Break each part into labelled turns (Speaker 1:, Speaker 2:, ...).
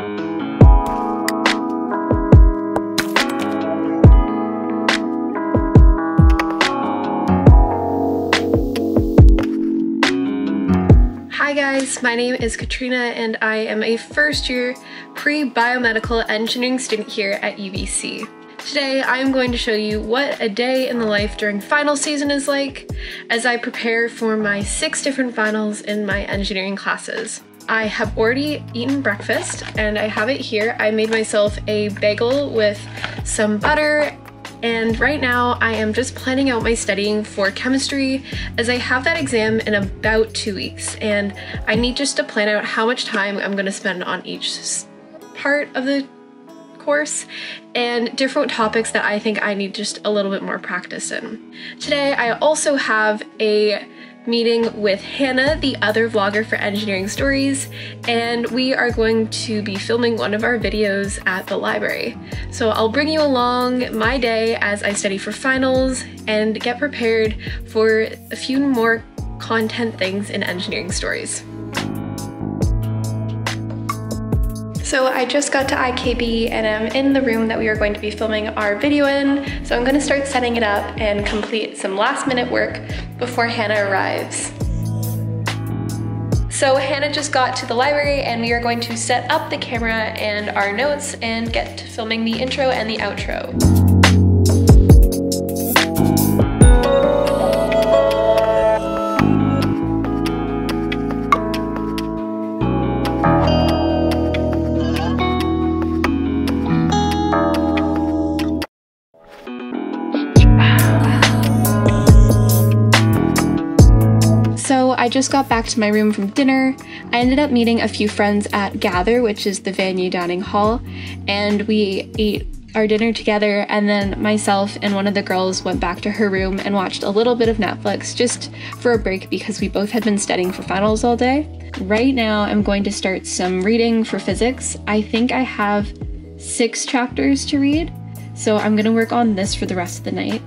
Speaker 1: Hi guys, my name is Catrina and I am a first year pre-biomedical engineering student here at UBC. Today I am going to show you what a day in the life during final season is like as I prepare for my six different finals in my engineering classes. I have already eaten breakfast and I have it here. I made myself a bagel with some butter and right now I am just planning out my studying for chemistry as I have that exam in about two weeks and I need just to plan out how much time I'm going to spend on each part of the course and different topics that I think I need just a little bit more practice in. Today I also have a meeting with Hannah, the other vlogger for Engineering Stories, and we are going to be filming one of our videos at the library. So I'll bring you along my day as I study for finals and get prepared for a few more content things in Engineering Stories. So I just got to IKB and I'm in the room that we are going to be filming our video in. So I'm gonna start setting it up and complete some last minute work before Hannah arrives. So Hannah just got to the library and we are going to set up the camera and our notes and get to filming the intro and the outro. I just got back to my room from dinner. I ended up meeting a few friends at Gather, which is the Vanier dining hall, and we ate our dinner together and then myself and one of the girls went back to her room and watched a little bit of Netflix just for a break because we both had been studying for finals all day. Right now I'm going to start some reading for physics. I think I have six chapters to read, so I'm gonna work on this for the rest of the night.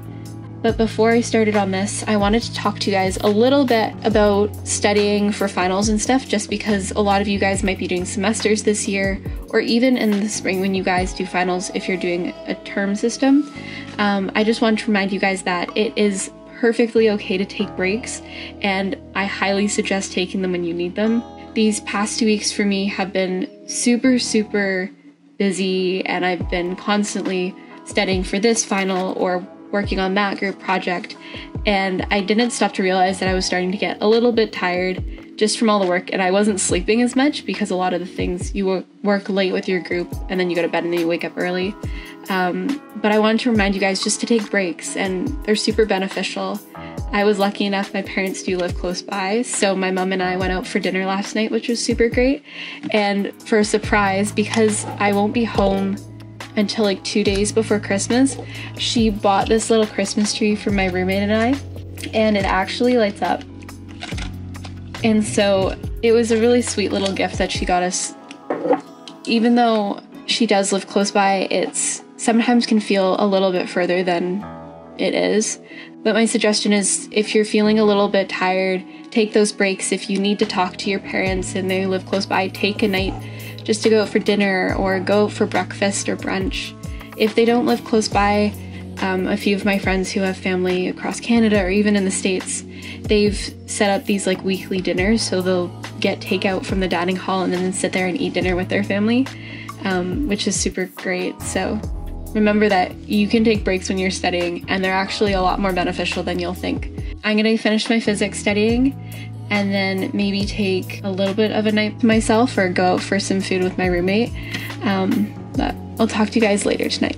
Speaker 1: But before I started on this, I wanted to talk to you guys a little bit about studying for finals and stuff, just because a lot of you guys might be doing semesters this year, or even in the spring when you guys do finals if you're doing a term system. Um, I just want to remind you guys that it is perfectly okay to take breaks, and I highly suggest taking them when you need them. These past two weeks for me have been super, super busy, and I've been constantly studying for this final or working on that group project. And I didn't stop to realize that I was starting to get a little bit tired just from all the work, and I wasn't sleeping as much because a lot of the things you work late with your group and then you go to bed and then you wake up early. Um, but I wanted to remind you guys just to take breaks, and they're super beneficial. I was lucky enough, my parents do live close by, so my mom and I went out for dinner last night, which was super great. And for a surprise, because I won't be home until like two days before Christmas, she bought this little Christmas tree for my roommate and I, and it actually lights up. And so it was a really sweet little gift that she got us. Even though she does live close by, it's sometimes can feel a little bit further than it is. But my suggestion is if you're feeling a little bit tired, take those breaks. If you need to talk to your parents and they live close by, take a night just to go out for dinner or go out for breakfast or brunch. If they don't live close by, um, a few of my friends who have family across Canada or even in the States, they've set up these like weekly dinners. So they'll get takeout from the dining hall and then sit there and eat dinner with their family, um, which is super great. So remember that you can take breaks when you're studying, and they're actually a lot more beneficial than you'll think. I'm gonna finish my physics studying and then maybe take a little bit of a night to myself or go out for some food with my roommate. Um, but I'll talk to you guys later tonight.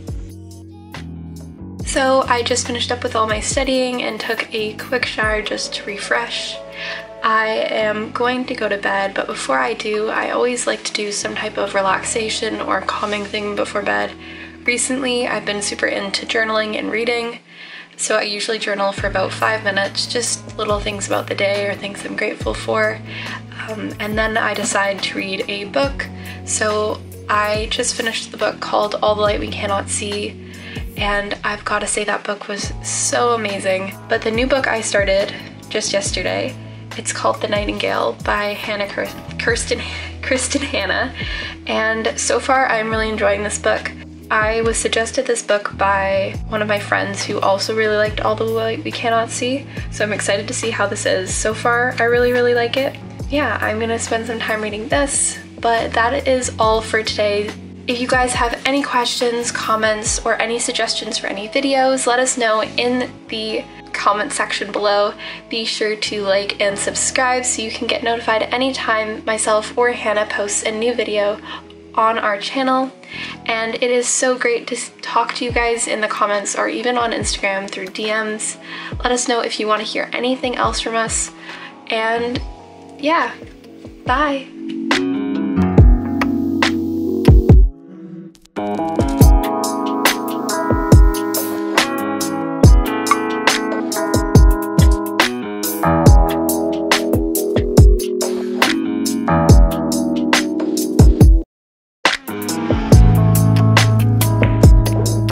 Speaker 1: So I just finished up with all my studying and took a quick shower just to refresh. I am going to go to bed, but before I do, I always like to do some type of relaxation or calming thing before bed. Recently, I've been super into journaling and reading. So I usually journal for about five minutes, just little things about the day or things I'm grateful for. Um, and then I decide to read a book. So I just finished the book called All the Light We Cannot See. And I've got to say that book was so amazing. But the new book I started just yesterday, it's called The Nightingale by Hannah Kirsten, Kristin Hannah. And so far, I'm really enjoying this book. I was suggested this book by one of my friends who also really liked All the Light We Cannot See, so I'm excited to see how this is. So far, I really, really like it. Yeah, I'm gonna spend some time reading this, but that is all for today. If you guys have any questions, comments, or any suggestions for any videos, let us know in the comment section below. Be sure to like and subscribe so you can get notified anytime myself or Hannah posts a new video on our channel. And it is so great to talk to you guys in the comments or even on Instagram through DMs. Let us know if you want to hear anything else from us. And yeah, bye.